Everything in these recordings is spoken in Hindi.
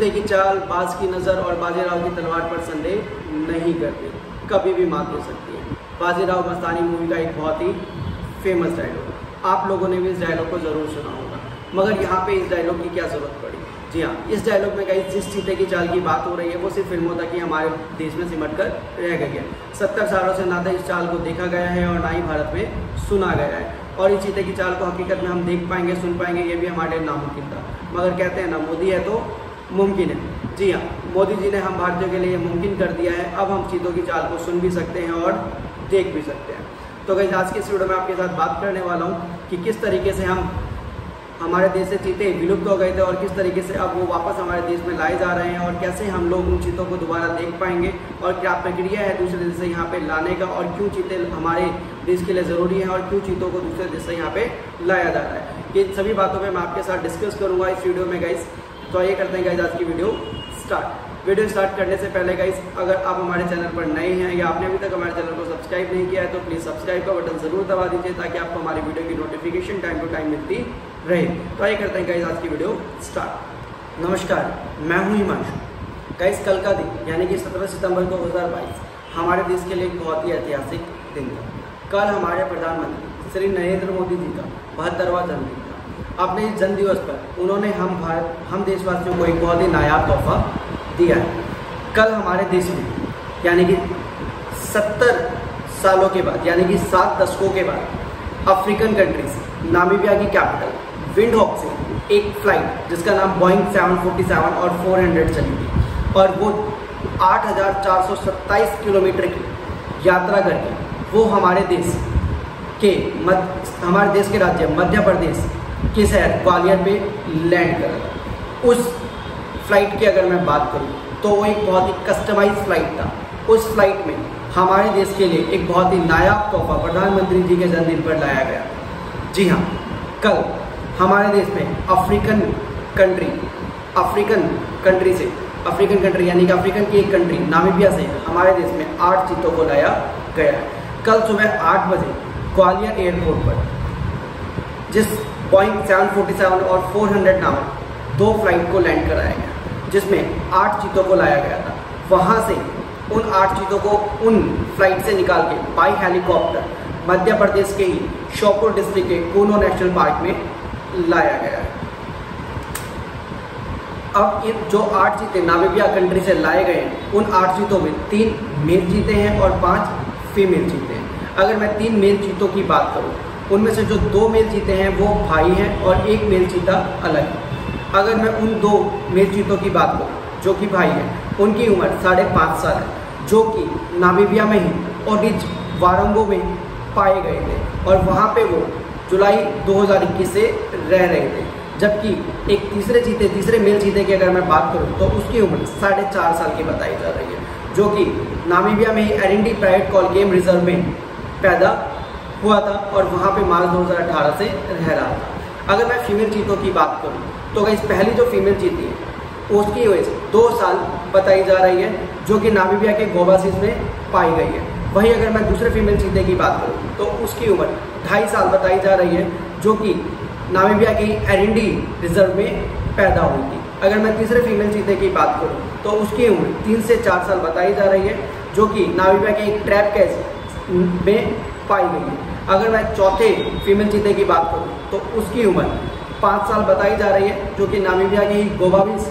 चीते की चाल बाज की नज़र और बाजीराव की तलवार पर संदेह नहीं करती। कभी भी मात दे सकती है। बाजीराव मस्तानी मूवी का एक बहुत ही फ़ेमस डायलॉग आप लोगों ने भी इस डायलॉग को ज़रूर सुना होगा। मगर यहाँ पे इस डायलॉग की क्या ज़रूरत पड़ी? जी हाँ इस डायलॉग में कहीं जिस चीते की चाल की बात हो रही है, वो सिर्फ़ फ़िल्मों तक ही हमारे देश में सिमट कर रह गई है। सत्तर सालों से ना तो इस चाल को देखा गया है और ना ही भारत में सुना गया है। और इस चीते की चाल को हकीकत में हम देख पाएँगे, सुन पाएँगे, ये भी हमारे नामुमकिन था। मगर कहते हैं ना, मोदी है तो मुमकिन है। जी हाँ मोदी जी ने हम भारतीयों के लिए मुमकिन कर दिया है। अब हम चीतों की चाल को सुन भी सकते हैं और देख भी सकते हैं। तो गई आज की इस वीडियो में आपके साथ बात करने वाला हूँ कि किस तरीके से हम हमारे देश से चीते विलुप्त हो गए थे और किस तरीके से अब वो वापस हमारे देश में लाए जा रहे हैं और कैसे हम लोग उन चीतों को दोबारा देख पाएँगे और क्या प्रक्रिया है दूसरे देश से यहाँ पे लाने का और क्यों चीते हमारे देश के लिए ज़रूरी है और क्यों चीतों को दूसरे देश से यहाँ पे लाया जा रहा है। ये सभी बातों पर मैं आपके साथ डिस्कस करूँगा इस वीडियो में गाइस तो आइए करते हैं गाइज़ आज की वीडियो स्टार्ट वीडियो स्टार्ट करने से पहले गाइस अगर आप हमारे चैनल पर नए हैं या आपने अभी तक हमारे चैनल को सब्सक्राइब नहीं किया है तो प्लीज़ सब्सक्राइब का बटन ज़रूर दबा दीजिए ताकि आपको हमारी वीडियो की नोटिफिकेशन टाइम टू टाइम मिलती रहे। तो आइए करते हैं गाइस आज की वीडियो स्टार्ट नमस्कार, मैं हूँ हिमांशु। गाइस कल का दिन, यानी कि 17 सितंबर 2022 हमारे देश के लिए बहुत ही ऐतिहासिक दिन था। कल हमारे प्रधानमंत्री श्री नरेंद्र मोदी जी का बहत्तरवा जन्मदिन अपने इस जन्म दिवस पर उन्होंने हम भारत हम देशवासियों को एक बहुत ही नायाब तोहफा दिया है। कल हमारे देश में यानी कि सत्तर सालों के बाद यानी कि सात दशकों के बाद अफ्रीकन कंट्रीज़ नामीबिया की कैपिटल विंड हॉक से एक फ़्लाइट जिसका नाम बोइंग 747 और 400 चली थी और वो 8,427 किलोमीटर की यात्रा करके वो हमारे देश के मध्य हमारे देश के राज्य मध्य प्रदेश के शहर ग्वालियर पे लैंड कर। उस फ़्लाइट की अगर मैं बात करूँ तो वो एक बहुत ही कस्टमाइज फ़्लाइट था। उस फ़्लाइट में हमारे देश के लिए एक बहुत ही नायाब तोहफा प्रधानमंत्री जी के जन्मदिन पर लाया गया। जी हाँ कल हमारे देश में अफ्रीकन कंट्री अफ्रीकन कंट्री से, अफ्रीकन कंट्री यानी कि अफ्रीकन की एक कंट्री नामीबिया से हमारे देश में आठ चीतों को लाया गया। कल सुबह आठ बजे ग्वालियर एयरपोर्ट पर, जिस बॉइंग सेवन फोर्टी सेवन और फोर हंड्रेड नामक दो फ़्लाइट को लैंड कराया गया, जिसमें आठ चीतों को लाया गया था। वहाँ से उन आठ चीतों को उन फ़्लाइट से निकाल के बाई हेलीकॉप्टर मध्य प्रदेश के ही श्योपुर डिस्ट्रिक्ट के कोनो नेशनल पार्क में लाया गया। है अब ये जो आठ चीते नामिबिया कंट्री से लाए गए हैं, उन आठ चीतों में तीन मेल चीते हैं और पाँच फीमेल चीते हैं। अगर मैं तीन मेल चीतों की बात करूँ उनमें से जो दो मेल चीते हैं, वो भाई हैं और एक मेल चीता अलग है। अगर मैं उन दो मेल चीतों की बात करूँ, जो कि भाई हैं, उनकी उम्र साढ़े पाँच साल है, जो कि नामीबिया में ही और रिच वारंगो में पाए गए थे और वहाँ पे वो जुलाई 2021 से रह रहे थे। जबकि एक तीसरे चीते तीसरे मेल चीते की अगर मैं बात करूँ तो उसकी उम्र साढ़े चार साल की बताई जा रही है, जो कि नामीबिया में ही Erindi private call game reserve में पैदा हुआ था और वहाँ पे मार्च 2018 से रह रहा था। अगर मैं फीमेल चीतों की बात करूँ तो इस पहली जो फीमेल चीती है उसकी एज दो साल बताई जा रही है, जो कि नामीबिया के गोबासिस में पाई गई है। वहीं अगर मैं दूसरे फीमेल चीते की बात करूँ तो उसकी उम्र ढाई साल बताई जा रही है, जो कि नामीबिया की एरिंडी रिज़र्व में पैदा हुई थी। अगर मैं तीसरे फीमेल चीते की बात करूँ तो उसकी उम्र तीन से चार साल बताई जा रही है, जो कि नामीबिया के एक ट्रैप कैस में पाई गई है। अगर मैं चौथे फीमेल चीते की बात करूँ तो उसकी उम्र पाँच साल बताई जा रही है, जो कि नामीबिया की गोबाविस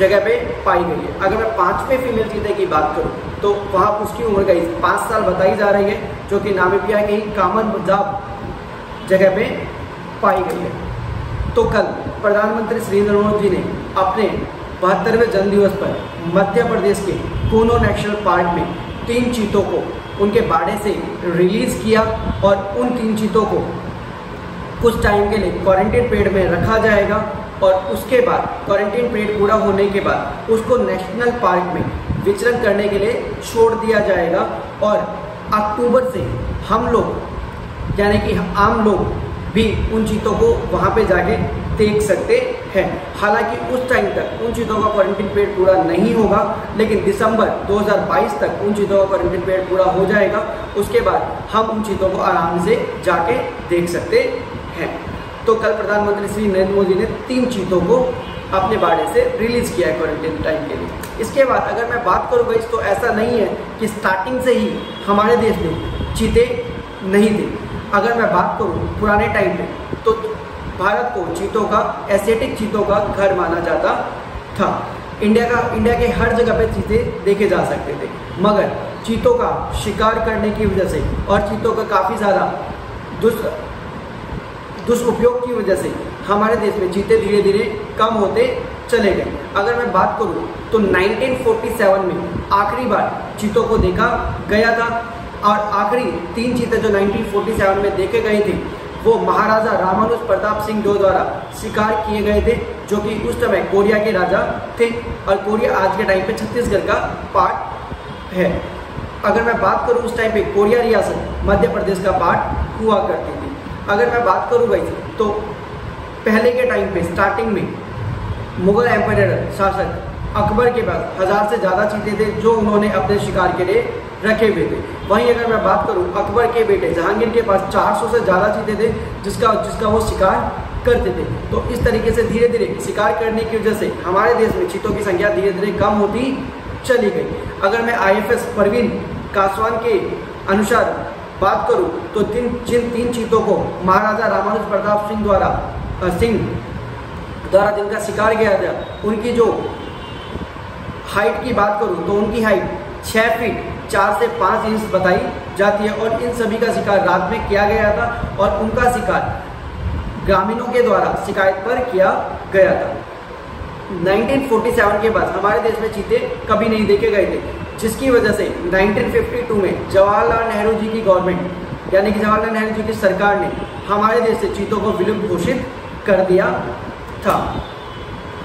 जगह पे पाई गई है। अगर मैं पाँचवें फीमेल चीते की बात करूँ तो वहाँ उसकी उम्र गई पाँच साल बताई जा रही है, जो कि नामीबिया की कामन पंजाब जगह पे पाई गई है। तो कल प्रधानमंत्री श्री नरेंद्र मोदी ने अपने बहत्तरवें जन्मदिवस पर मध्य प्रदेश के कोनो नेशनल पार्क में तीन चीतों को उनके बाड़े से रिलीज़ किया और उन तीन चीतों को कुछ टाइम के लिए क्वारंटीन पीरियड में रखा जाएगा और उसके बाद क्वारंटीन पीरियड पूरा होने के बाद, उसको नेशनल पार्क में विचरण करने के लिए छोड़ दिया जाएगा और अक्टूबर से हम लोग, यानी कि आम लोग भी उन चीज़ों को वहाँ पे जाके देख सकते हैं। हालाँकि उस टाइम तक उन चीज़ों का क्वारंटीन पीरियड पूरा नहीं होगा, लेकिन दिसंबर 2022 तक उन चीज़ों का क्वारंटीन पीरियड पूरा हो जाएगा। उसके बाद हम उन चीज़ों को आराम से जाके देख सकते हैं। तो कल प्रधानमंत्री श्री नरेंद्र मोदी ने तीन चीतों को अपने बाड़े से रिलीज़ किया है क्वारंटीन टाइम के लिए। इसके बाद अगर मैं बात करूँ गई तो ऐसा नहीं है कि स्टार्टिंग से ही हमारे देश में चीते नहीं थे। अगर मैं बात करूँ पुराने टाइम में तो भारत को चीतों का, एसेटिक चीतों का घर माना जाता था। इंडिया का, इंडिया के हर जगह पे चीते देखे जा सकते थे। मगर चीतों का शिकार करने की वजह से और चीतों का काफ़ी ज़्यादा दुष् दुष्पयोग की वजह से हमारे देश में चीते धीरे धीरे कम होते चले गए। अगर मैं बात करूँ तो 1947 में आखिरी बार चीतों को देखा गया था और आखिरी तीन चीते जो 1947 में देखे गए थे वो महाराजा रामानुज प्रताप सिंह दो द्वारा शिकार किए गए थे, जो कि उस समय कोरिया के राजा थे और कोरिया आज के टाइम पे छत्तीसगढ़ का पार्ट है। अगर मैं बात करूँ उस टाइम पे कोरिया रियासत मध्य प्रदेश का पार्ट हुआ करती थी। अगर मैं बात करूँ गई तो पहले के टाइम पे स्टार्टिंग में मुगल एम्पायर शासक अकबर के पास हज़ार से ज़्यादा चीते थे जो उन्होंने अपने शिकार के लिए रखे हुए थे। वहीं अगर मैं बात करूँ अकबर के बेटे जहांगीर के पास 400 से ज़्यादा चीते थे जिसका जिसका वो शिकार करते थे। तो इस तरीके से धीरे धीरे शिकार करने की वजह से हमारे देश में चीतों की संख्या धीरे धीरे कम होती चली गई। अगर मैं I F S Parveen Kaswan के अनुसार बात करूँ तो जिन जिन तीन चीतों को महाराजा रामानुज प्रताप सिंह द्वारा सिंह द्वारा जिनका शिकार किया था उनकी जो हाइट की बात करूँ तो उनकी हाइट छः फीट चार से पाँच इंच बताई जाती है और इन सभी का शिकार रात में किया गया था और उनका शिकार ग्रामीणों के द्वारा शिकायत पर किया गया था। 1947 के बाद हमारे देश में चीते कभी नहीं देखे गए थे, जिसकी वजह से 1952 में जवाहरलाल नेहरू जी की गवर्नमेंट, यानी कि जवाहरलाल नेहरू जी की सरकार ने हमारे देश से चीतों को विलुप्त घोषित कर दिया था।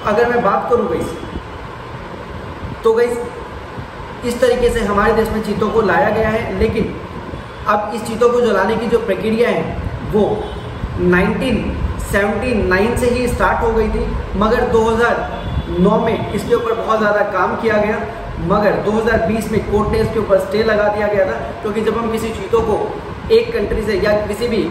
अगर मैं बात करूँ गई तो गई, इस तरीके से हमारे देश में चीतों को लाया गया है, लेकिन अब इस चीतों को जलाने की जो प्रक्रिया है, वो 1979 से ही स्टार्ट हो गई थी, मगर 2009 में इसके ऊपर बहुत ज़्यादा काम किया गया, मगर 2020 में कोर्ट ने इसके ऊपर स्टे लगा दिया गया था, क्योंकि जब हम किसी चीतों को एक कंट्री से या किसी भी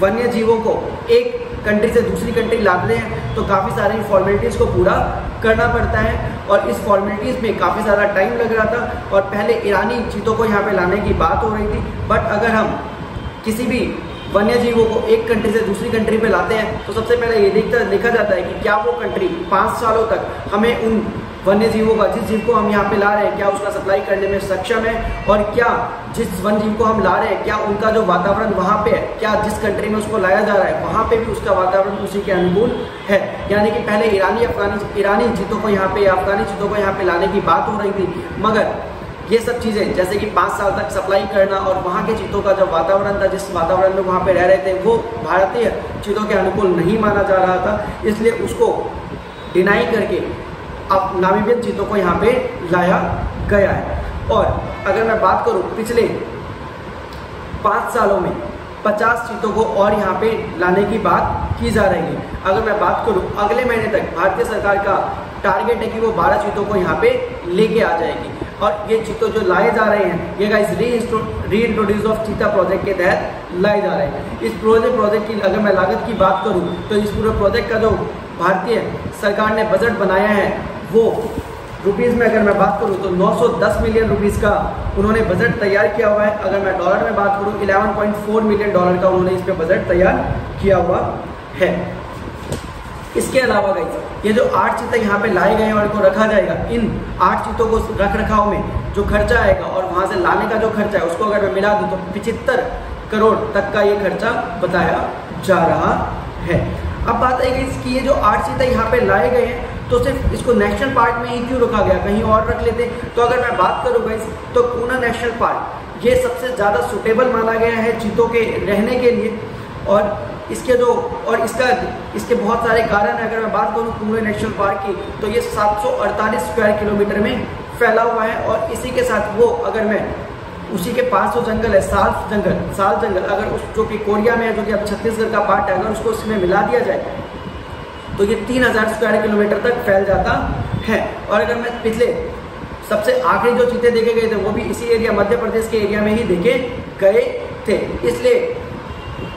वन्य जीवों को एक कंट्री से दूसरी कंट्री लाते हैं तो काफ़ी सारी फॉर्मेलिटीज़ को पूरा करना पड़ता है। और इस फॉर्मेलिटीज़ में काफ़ी ज़्यादा टाइम लग रहा था और पहले ईरानी चीतों को यहाँ पे लाने की बात हो रही थी। बट अगर हम किसी भी वन्य जीवों को एक कंट्री से दूसरी कंट्री पे लाते हैं तो सबसे पहले ये देखता, देखा जाता है कि क्या वो कंट्री पाँच सालों तक हमें उन वन्य जीवों का, जिस जीव को हम यहाँ पे ला रहे हैं, क्या उसका सप्लाई करने में सक्षम है? और क्या जिस वन जीव को हम ला रहे हैं, क्या उनका जो वातावरण वहाँ पे है, क्या जिस कंट्री में उसको लाया जा रहा है, वहाँ पे भी उसका वातावरण उसी के अनुकूल है? यानी कि पहले ईरानी, अफगानी, ईरानी जीतों को यहाँ पे, अफगानी जीतों को यहाँ पे लाने की बात हो रही थी। मगर ये सब चीज़ें, जैसे कि पाँच साल तक सप्लाई करना और वहाँ के चीतों का जो वातावरण था, जिस वातावरण में वहाँ पे रह रहे थे, वो भारतीय चीतों के अनुकूल नहीं माना जा रहा था। इसलिए उसको डिनाई करके अब नामीबियन चीतों को यहाँ पे लाया गया है। और अगर मैं बात करूँ पिछले पाँच सालों में पचास चीतों को और यहाँ पे लाने की बात की जा रही है। अगर मैं बात करूँ अगले महीने तक भारतीय सरकार का टारगेट है कि वो बारह चीतों को यहाँ पे लेके आ जाएगी। और ये चीतों जो लाए जा रहे हैं, ये गाइस री इंट्रोड्यूस ऑफ़ चीता प्रोजेक्ट के तहत लाए जा रहे हैं। इस प्रोजेक्ट प्रोजेक्ट की अगर मैं लागत की बात करूँ तो इस पूरे प्रोजेक्ट का जो भारतीय सरकार ने बजट बनाया है वो रुपीज़ में अगर मैं बात करूँ तो 910 मिलियन रुपीज़ का उन्होंने बजट तैयार किया हुआ है। अगर मैं डॉलर में बात करूँ 11.4 मिलियन डॉलर का उन्होंने इस पर बजट तैयार किया हुआ है। इसके अलावा गई ये जो आठ चीते यहाँ पे लाए गए हैं और इनको रखा जाएगा, इन आठ चीतों को रख रखाव में जो खर्चा आएगा और वहाँ से लाने का जो खर्चा है, उसको अगर मैं मिला दूँ तो पिछहत्तर करोड़ तक का ये खर्चा बताया जा रहा है। अब बात आएगी इसकी ये जो आठ चीते यहाँ पे लाए गए हैं तो सिर्फ़ इसको नेशनल पार्क में ही क्यों रखा गया? कहीं और रख लेते। तो अगर मैं बात करूँ गई तो पूना नेशनल पार्क ये सबसे ज़्यादा सुटेबल माना गया है चीतों के रहने के लिए। और इसके जो और इसका, इसके बहुत सारे कारण अगर मैं बात करूँ कुंवे नेशनल पार्क की तो ये 748 स्क्वायर किलोमीटर में फैला हुआ है। और इसी के साथ वो, अगर मैं, उसी के पास जो जंगल है साल जंगल साल जंगल। अगर उस, जो कि कोरिया में है, जो कि अब छत्तीसगढ़ का पार्ट है, अगर उसको इसमें मिला दिया जाए तो ये तीन हज़ार स्क्वायर किलोमीटर तक फैल जाता है। और अगर मैं पिछले सबसे आखिरी जो चीते देखे गए थे, वो भी इसी एरिया मध्य प्रदेश के एरिया में ही देखे गए थे। इसलिए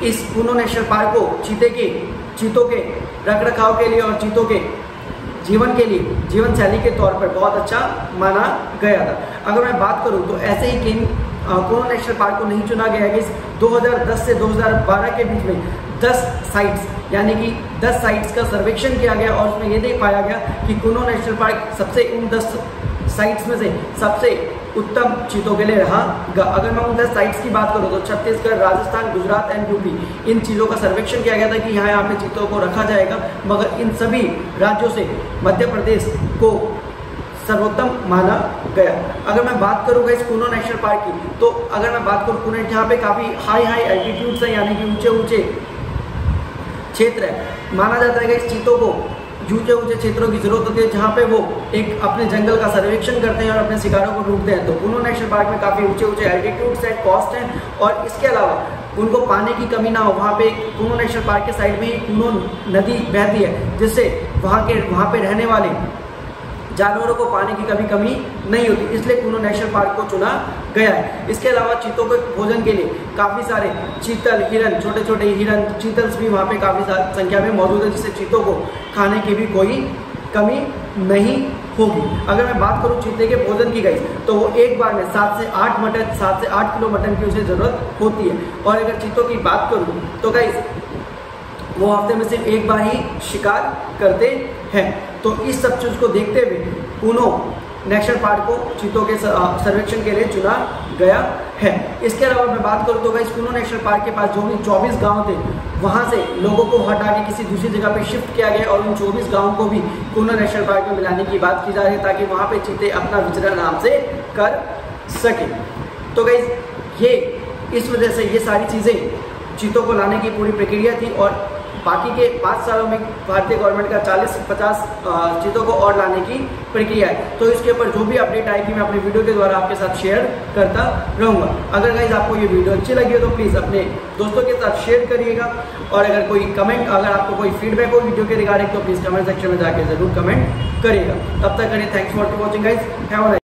इस कूनो नेशनल पार्क को चीते के, चीतों के रख रखाव के लिए और चीतों के जीवन के लिए, जीवन शैली के तौर पर बहुत अच्छा माना गया था। अगर मैं बात करूँ तो ऐसे ही किन कोनो नेशनल पार्क को नहीं चुना गया कि 2010 से 2012 के बीच में 10 साइट्स यानी कि 10 साइट्स का सर्वेक्षण किया गया और उसमें ये देख पाया गया कि कोनो नेशनल पार्क सबसे उन 10 साइट्स में से सबसे उत्तम चीतों के लिए रहा। अगर मैं उन दस साइट्स की बात करूँ तो छत्तीसगढ़, राजस्थान, गुजरात एंड यूपी, इन चीज़ों का सर्वेक्षण किया गया था कि यहाँ यहाँ पे चीतों को रखा जाएगा, मगर इन सभी राज्यों से मध्य प्रदेश को सर्वोत्तम माना गया। अगर मैं बात करूँगा इस कूनो नेशनल पार्क की तो अगर मैं बात करूँ कूनो, जहाँ पे काफ़ी हाई हाई एल्टीट्यूड्स है, यानी कि ऊँचे ऊँचे क्षेत्र है। माना जाता है कि इस चीतों को ऊँचे ऊँचे क्षेत्रों की ज़रूरत होती है, जहाँ पे वो एक अपने जंगल का सर्वेक्षण करते हैं और अपने शिकारों को ढूंढते हैं। तो पुनो नेशनल पार्क में काफ़ी ऊँचे ऊँचे एल्टीट्यूड्स हैं कॉस्ट हैं और इसके अलावा उनको पानी की कमी ना हो। वहाँ पे पुनो नेशनल पार्क के साइड में ही पुनो नदी बहती है, जिससे वहाँ के वहाँ पे रहने वाले जानवरों को पानी की कभी कमी नहीं होती, इसलिए कूनो नेशनल पार्क को चुना गया है। इसके अलावा चीतों के भोजन के लिए काफ़ी सारे चीतल हिरन छोटे छोटे हिरन चीतल्स भी वहाँ पे काफ़ी संख्या में मौजूद है, जिससे चीतों को खाने की भी कोई कमी नहीं होगी। अगर मैं बात करूँ चीते के भोजन की गई तो वो एक बार में सात से आठ मटन, सात से आठ किलो मटन की उसे ज़रूरत होती है। और अगर चीतों की बात करूँ तो गई वो हफ़्ते में सिर्फ़ एक बार ही शिकार करते हैं। तो इस सब चीज़ को देखते हुए पूनो नेशनल पार्क को चीतों के सर्वेक्षण के लिए चुना गया है। इसके अलावा मैं बात करूँ तो भाई पूनो नेशनल पार्क के पास जो भी चौबीस गाँव थे, वहाँ से लोगों को हटा के किसी दूसरी जगह पे शिफ्ट किया गया और उन चौबीस गाँव को भी पूनो नेशनल पार्क में मिलाने की बात की जा रही है ताकि वहाँ पे चीते अपना विचरण आराम से कर सके। तो भाई ये, इस वजह से ये सारी चीज़ें चीतों को लाने की पूरी प्रक्रिया थी और बाकी के पाँच सालों में भारतीय गवर्नमेंट का 40 50 चीज़ों को और लाने की प्रक्रिया है। तो इसके ऊपर जो भी अपडेट आएगी, मैं अपने वीडियो के द्वारा आपके साथ शेयर करता रहूँगा। अगर गाइज़ आपको ये वीडियो अच्छी लगी हो तो प्लीज़ अपने दोस्तों के साथ शेयर करिएगा। और अगर कोई कमेंट अगर आपको कोई फीडबैक हो वीडियो के रिगार्डिंग तो प्लीज़ कमेंट सेक्शन में जाकर ज़रूर कमेंट करिएगा। तब तक करिए thanks for watching guys have